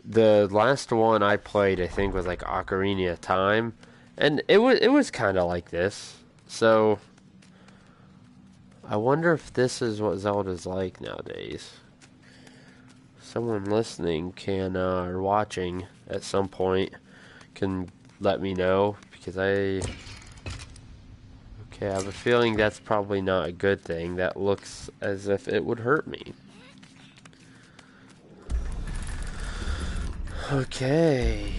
The last one I played, I think, was like Ocarina of Time, and it was it was kind of like this. So I wonder if this is what Zelda's like nowadays. Someone listening can uh, or watching at some point can let me know because I okay I have a feeling that's probably not a good thing. That looks as if it would hurt me. Okay.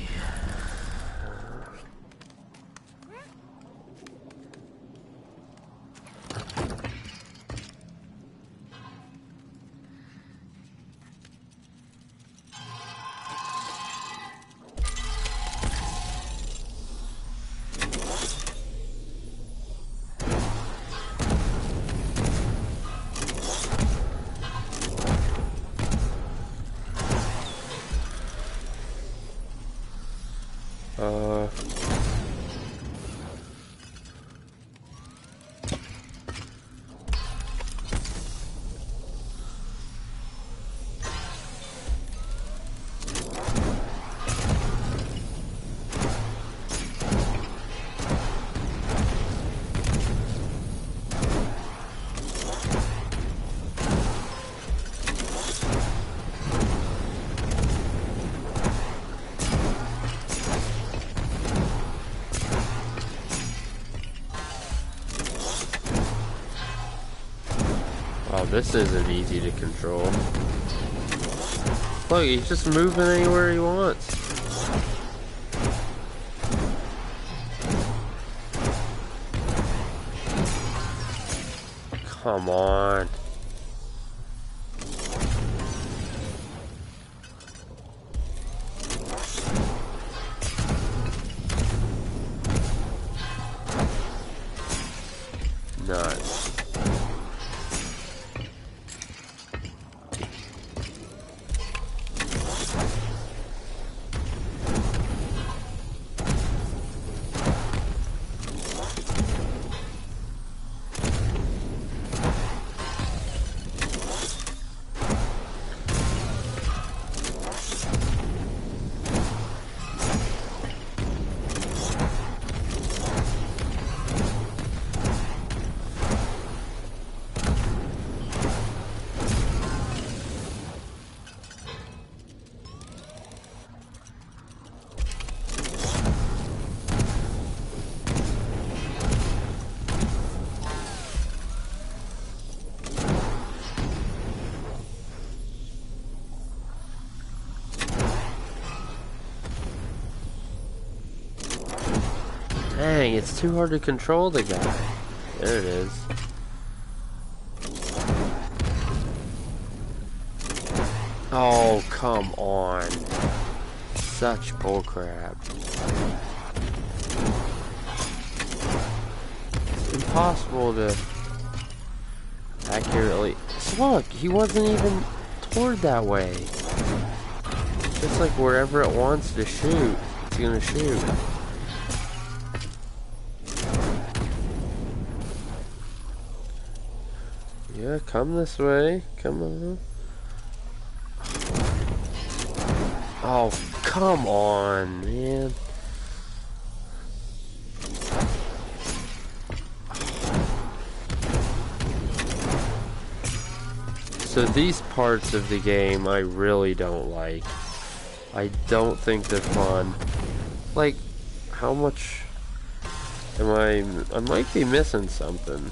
This isn't easy to control. Look, he's just moving anywhere he wants. Come on. Dang, it's too hard to control the guy. There it is. Oh, come on. Such bullcrap. It's impossible to accurately... Look, he wasn't even toward that way. Just like wherever it wants to shoot, it's gonna shoot. Come this way. Come on. Oh, come on, man. So these parts of the game I really don't like. I don't think they're fun. Like, how much am I... I might be missing something.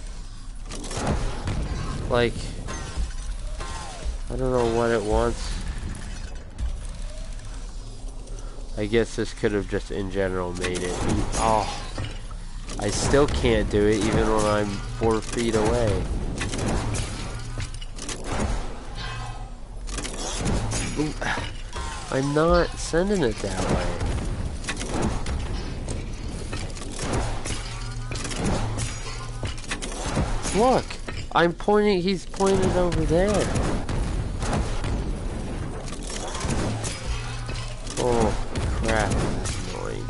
Like, I don't know what it wants. I guess this could have just in general made it. Oh, I still can't do it even when I'm four feet away. Ooh, I'm not sending it that way. Look! I'm pointing, he's pointed over there. Oh, crap, that's annoying.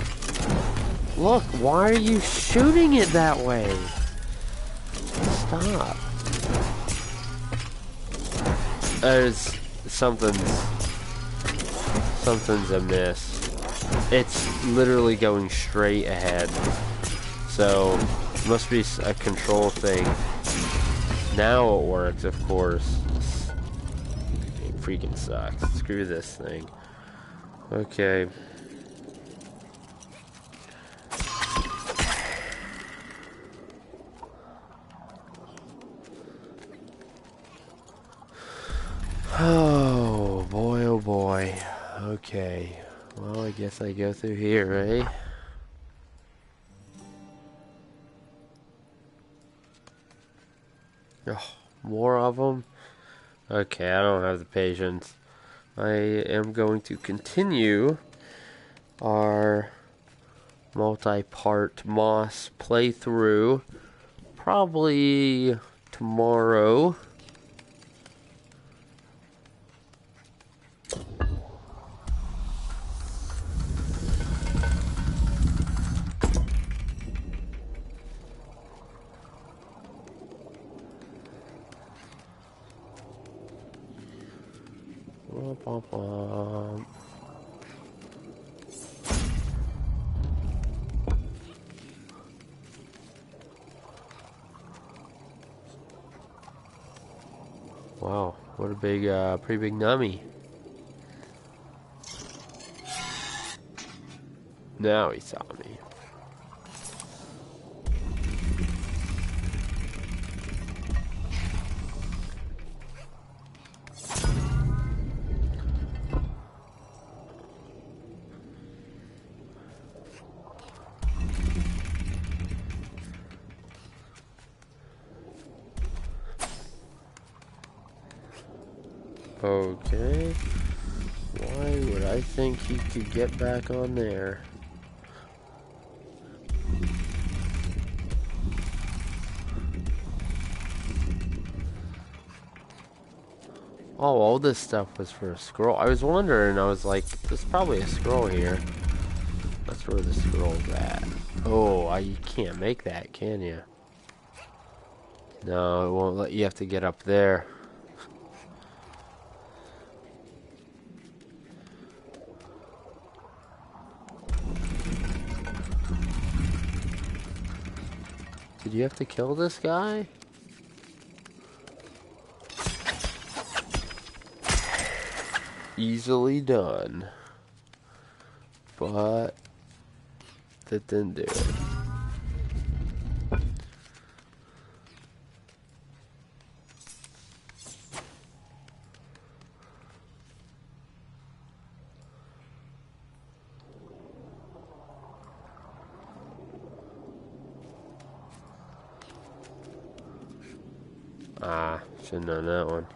Look, why are you shooting it that way? Stop. Oh, There's something's, something's amiss. It's literally going straight ahead. So, must be a control thing. Now it works, of course. It freaking sucks. Screw this thing. Okay. Oh boy, oh boy. Okay. Well, I guess I go through here, eh? Okay, I don't have the patience. I am going to continue our multi-part Moss playthrough probably tomorrow. Wow, what a big, uh, pretty big nummy. Now he saw me. Okay. Why would I think he could get back on there? Oh, all this stuff was for a scroll. I was wondering, I was like, there's probably a scroll here. That's where the scroll's at. Oh, I, you can't make that, can you? No, it won't let you have to get up there. You have to kill this guy? easily done. But that didn't do it. Ah, should have known that one.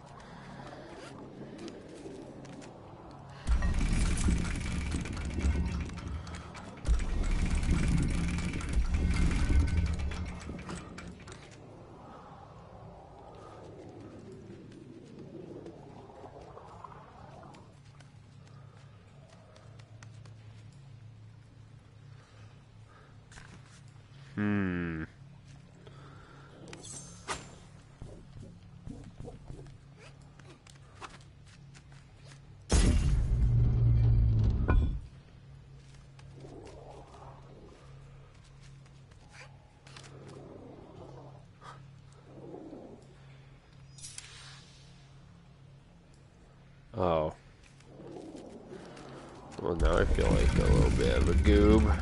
Hmm. Oh. Well, now I feel like a little bit of a goob.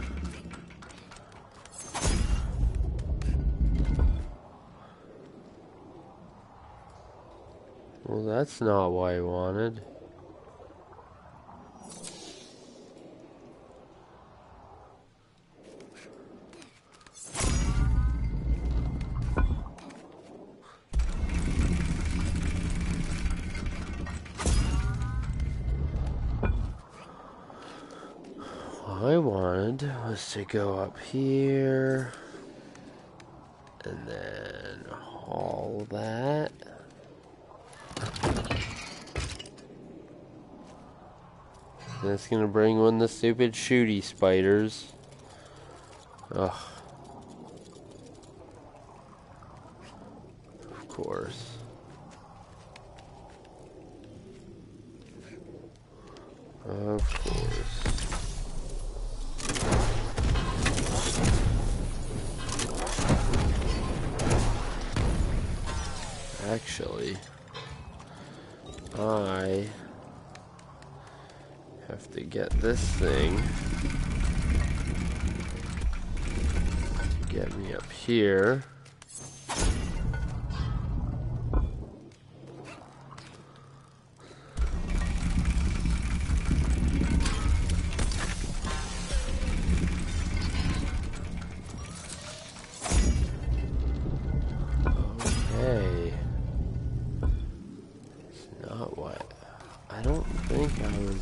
Well, that's not what I wanted. What I wanted was to go up here and then haul that. That's gonna bring one of the stupid shooty spiders. Ugh.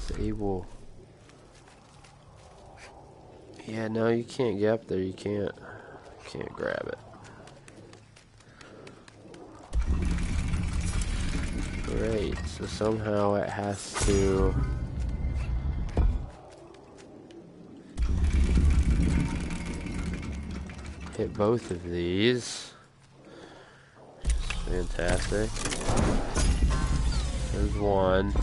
I was able. Yeah, no, you can't get up there. You can't. Can't grab it. Great. So somehow it has to. Hit both of these. Fantastic. There's one.